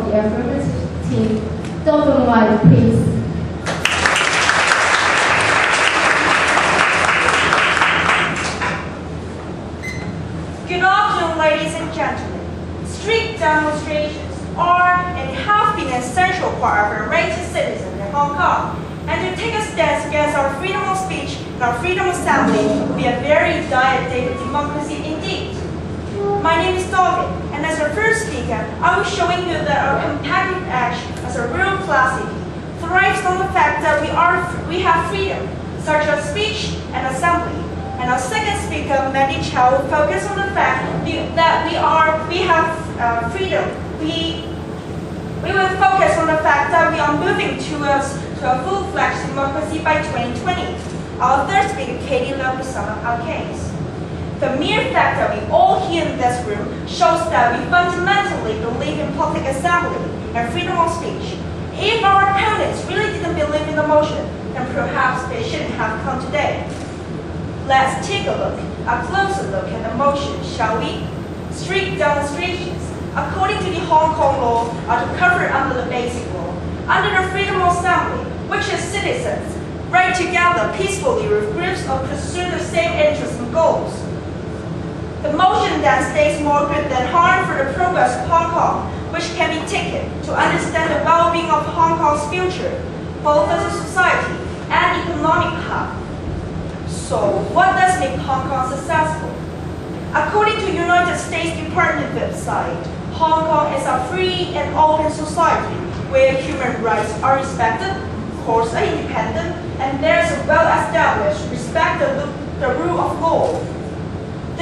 affirmative team, Dolphin White, please. Good afternoon, ladies and gentlemen. Street demonstrations are and have been essential part of our right to citizens in Hong Kong. And to take a stance against our freedom of speech and our freedom of assembly be a very dire day of democracy indeed. My name is Doggett, and as our first speaker, I will be showing you that our competitive edge as a real class city thrives on the fact that we are we have freedom, such as speech and assembly. And our second speaker, Mandy Chow, will focus on the fact that we are we have uh, freedom. We we will focus on the fact that we are moving towards to a full-fledged democracy by 2020. Our third speaker, Katie up our case. The mere fact that we all here in this room shows that we fundamentally believe in public assembly and freedom of speech. If our opponents really didn't believe in the motion, then perhaps they shouldn't have come today. Let's take a look, a closer look at the motion, shall we? Street demonstrations, according to the Hong Kong law, are covered under the basic law. Under the freedom of assembly, which is citizens, right together peacefully with groups of pursue the same interests and goals. The motion then states more good than harm for the progress of Hong Kong, which can be taken to understand the well-being of Hong Kong's future, both as a society and economic hub. So, what does make Hong Kong successful? According to United States Department website, Hong Kong is a free and open society where human rights are respected, courts are independent, and there is a well-established respect of the, the rule of law.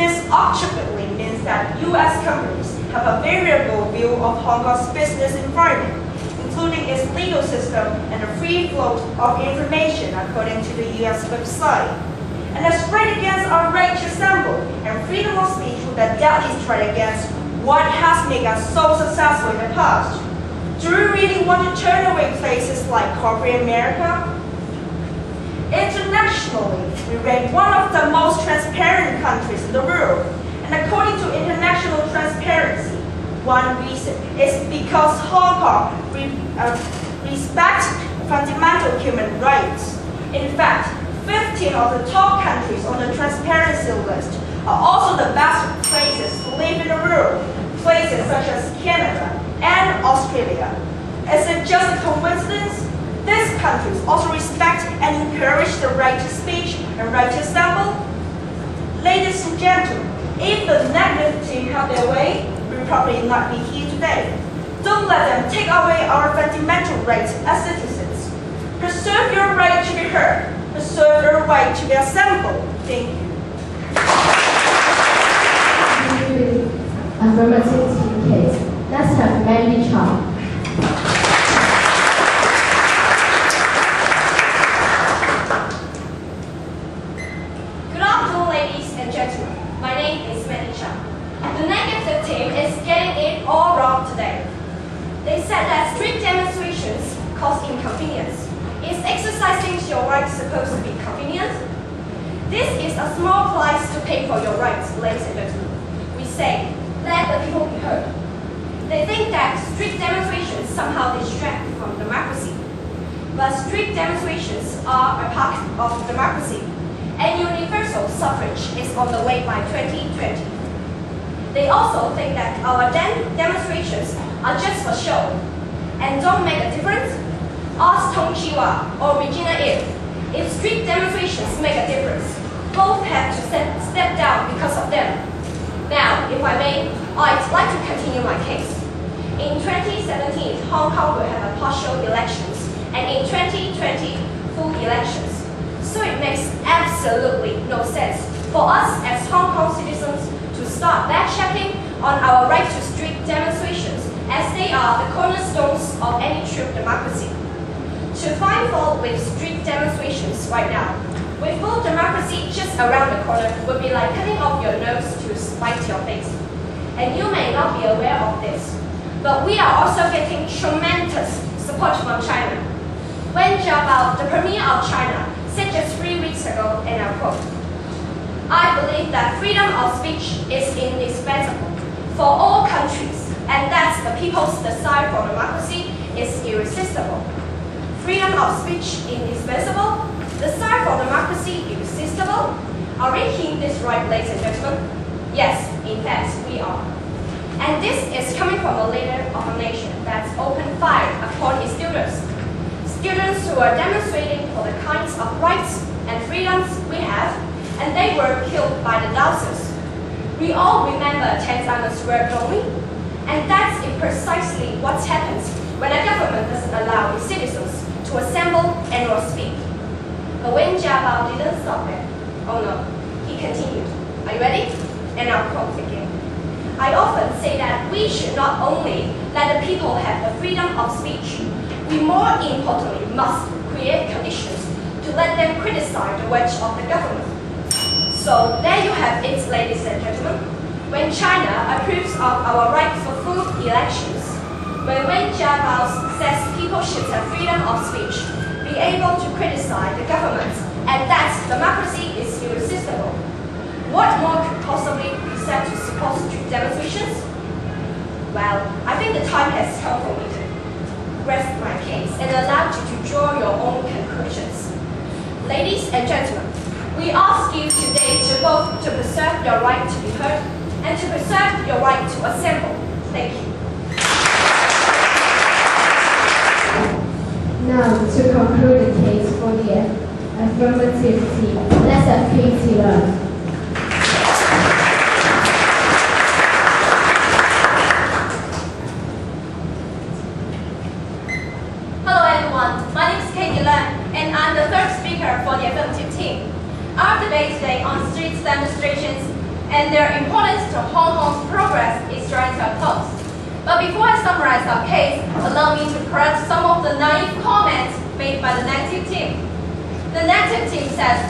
This ultimately means that U.S. companies have a variable view of Hong Kong's business environment, including its legal system and the free flow of information according to the U.S. website. And the spread against our right to assemble and freedom of speech with a deadly threat against what has made us so successful in the past. Do we really want to turn away places like corporate America? Internationally, we rank one of the most transparent countries in the world. And according to international transparency, one reason is because Hong Kong re, uh, respects fundamental human rights. In fact, 15 of the top countries on the transparency list are also the best places to live in the world, places such as Canada and Australia. Is it just a coincidence? Countries also respect and encourage the right to speech and right to assemble. Ladies and gentlemen, if the negative team have their way, we will probably not be here today. Don't let them take away our fundamental rights as citizens. Preserve your right to be heard. Preserve your right to be assembled. Thank you. Affirmative team case. Let's have Mandy Chow. Good afternoon, ladies and gentlemen. My name is Mandy Chow. The negative team is getting it all wrong today. They said that street demonstrations cause inconvenience. Is exercising your rights supposed to be convenient? This is a small price to pay for your rights, ladies and gentlemen. We say, let the people be heard. They think that street demonstrations somehow distract from democracy. But street demonstrations are a part of democracy, and universal suffrage is on the way by 2020. They also think that our dem- demonstrations are just for show and don't make a difference. Ask Tung Chee-hwa or Regina Ip. If street demonstrations make a difference, both have to step, step down because of them. Now, if I may, I'd like to continue my case. In 2017, Hong Kong will have a partial elections, and in 2020, full elections. So it makes absolutely no sense for us as Hong Kong citizens to start backchecking on our right to street demonstrations as they are the cornerstones of any true democracy. To find fault with street demonstrations right now, with full democracy just around the corner would be like cutting off your nose to spite your face. And you may not be aware of this, but we are also getting tremendous support from China. Wen Jiabao, the Premier of China, said just three weeks ago, and I quote, I believe that freedom of speech is indispensable for all countries and that the people's desire for democracy is irresistible. Freedom of speech indispensable, desire for democracy is irresistible. Are we hearing this right, ladies and gentlemen? Yes, in fact, we are. And this is coming from a leader of a nation that's opened fire upon his students. Students who are demonstrating for the kinds of rights and freedoms we have, and they were killed by the thousands. We all remember Tiananmen Square bombing, and that's precisely what happens when a government doesn't allow its citizens to assemble and or speak. But Wen Jiabao didn't stop there. Oh no, he continued. Are you ready? And I'll quote again. I often say that we should not only let the people have the freedom of speech, we more importantly must create conditions to let them criticize the work of the government. So there you have it, ladies and gentlemen. When China approves of our right for full elections, when Wen Jiabao says people should have freedom of speech, be able to criticize the government, and that democracy is irresistible. What more could possibly be said to support demonstrations? Well, I think the time has come for me to rest my case and allow you to draw your own conclusions. Ladies and gentlemen, we ask you today to both to preserve your right to be heard and to preserve your right to assemble. Thank you. Now, to conclude the case for the affirmative team, let's Katie Love. Hello everyone, my name is Katie Lam and I'm the third speaker for the affirmative team. Our debate today on street demonstrations and their importance to Hong Kong's progress is drawing to a close. But before I summarize our case, allow me to correct some of the naive comments made by the negative team. The negative team says,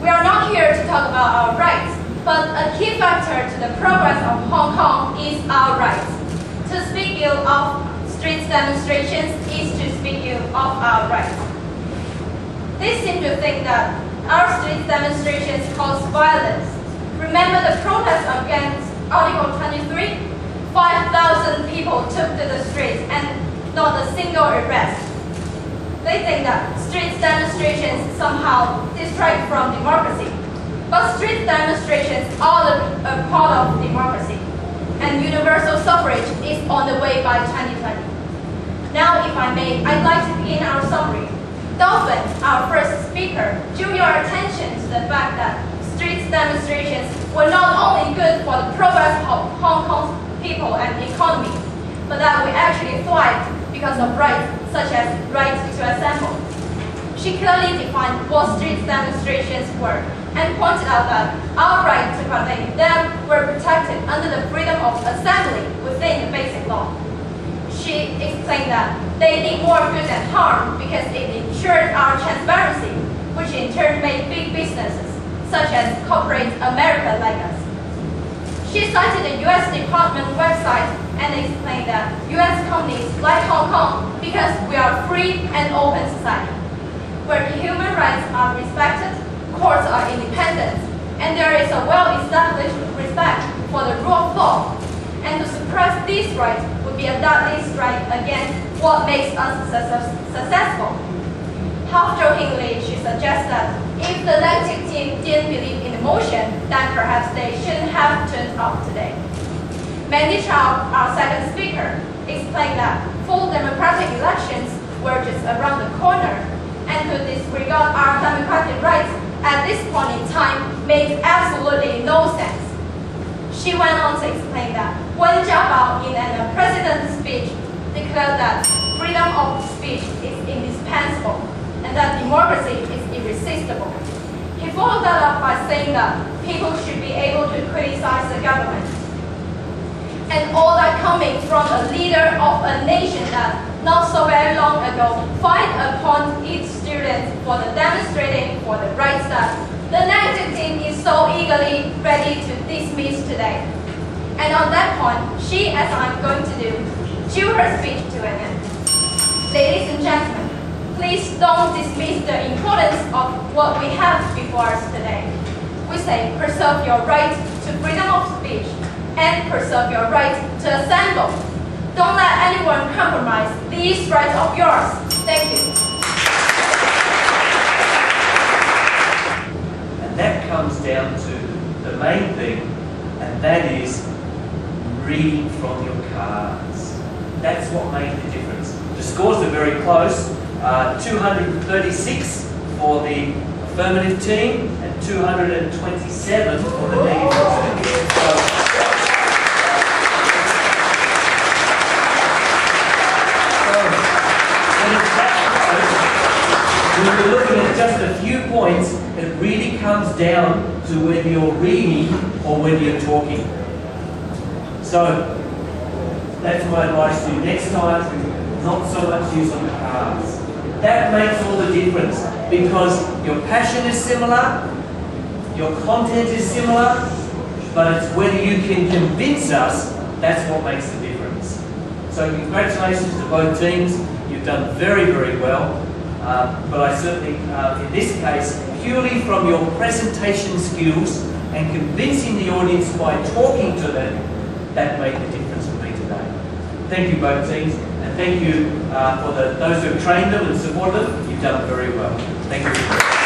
we are not here to talk about our rights, but a key factor to the progress of Hong Kong is our rights. To speak ill of street demonstrations is to speak ill of our rights. They seem to think that our street demonstrations cause violence. Remember the protest against Article 23? 5,000 people took to the streets and not a single arrest. They think that street demonstrations somehow distract from democracy. But street demonstrations are a part of democracy. And universal suffrage is on the way by 2020. Now, if I may, I'd like to begin our summary. Dolphin, our first speaker, drew your attention to the fact that street demonstrations were not only good for the progress of Hong Kong's people and economy, but that we actually thrived because of rights such as right to assemble. She clearly defined what street demonstrations were and pointed out that our right to partake in them were protected under the freedom of assembly within the basic law. She explained that they did more good than harm because it ensured our transparency, which in turn made big businesses, such as corporate America like us. She cited the U.S. Department website and explained that U.S. companies like Hong Kong because we are a free and open society, where human rights are respected, courts are independent, and there is a well-established respect for the rule of law. And to suppress these rights would be a deadly strike against what makes us successful. Half-jokingly, she suggests that if the elected team didn't believe in the then perhaps they shouldn't have turned up today. Mandy Chow, our second speaker, explained that full democratic elections were just around the corner, and to disregard our democratic rights at this point in time makes absolutely no sense. She went on to explain that Wen Jiabao, in a president's speech, declared that freedom of speech is indispensable and that democracy is irresistible. He followed that up by saying that people should be able to criticize the government. And all that coming from a leader of a nation that not so very long ago fight upon its students for the demonstrating for the rights that the negative team is so eagerly ready to dismiss today. And on that point, she, as I'm going to do, drew her speech to an end. Ladies and gentlemen, please don't dismiss the importance of what we have before us today. We say preserve your right to freedom of speech, and preserve your right to assemble. Don't let anyone compromise these rights of yours. Thank you. And that comes down to the main thing, and that is reading from your cards. That's what made the difference. The scores are very close. Uh, 236 for the affirmative team and 227 for the negative team. So, when you're looking at just a few points, it really comes down to whether you're reading or whether you're talking. So, that's my advice to you. Next time, not so much use on the cards. Makes all the difference because your passion is similar, your content is similar, but it's whether you can convince us that's what makes the difference. So congratulations to both teams. You've done very, very well. Uh, but I certainly, uh, in this case, purely from your presentation skills and convincing the audience by talking to them, that made the difference for me today. Thank you both teams, and thank you uh, for the, those who have trained them and supported them. You've done very well. Thank you.